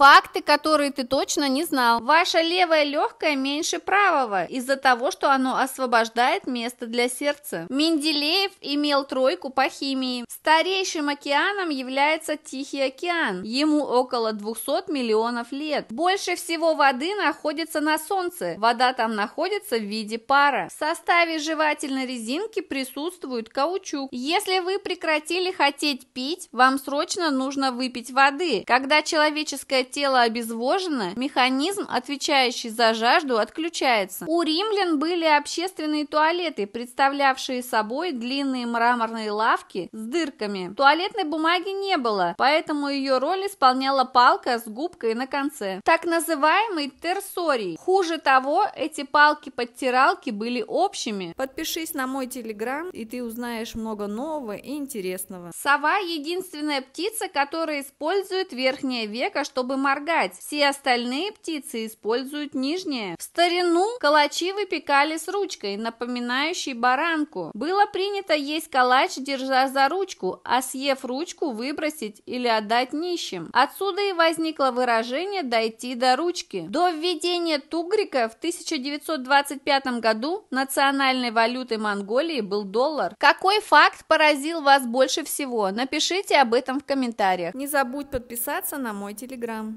Факты, которые ты точно не знал. Ваше левое легкое меньше правого из-за того, что оно освобождает место для сердца. Менделеев имел тройку по химии. Старейшим океаном является Тихий океан. Ему около 200 миллионов лет. Больше всего воды находится на Солнце. Вода там находится в виде пара. В составе жевательной резинки присутствует каучук. Если вы прекратили хотеть пить, вам срочно нужно выпить воды. Когда человеческое тело обезвожено, механизм, отвечающий за жажду, отключается. У римлян были общественные туалеты, представлявшие собой длинные мраморные лавки с дырками. Туалетной бумаги не было, поэтому ее роль исполняла палка с губкой на конце. Так называемый терсорий. Хуже того, эти палки-подтиралки были общими. Подпишись на мой телеграм, и ты узнаешь много нового и интересного. Сова – единственная птица, которая использует верхнее веко, чтобы моргать. Все остальные птицы используют нижнее. В старину калачи выпекали с ручкой, напоминающей баранку. Было принято есть калач, держа за ручку, а съев ручку выбросить или отдать нищим. Отсюда и возникло выражение «дойти до ручки». До введения тугрика в 1925 году национальной валютой Монголии был доллар. Какой факт поразил вас больше всего? Напишите об этом в комментариях. Не забудь подписаться на мой телеграм.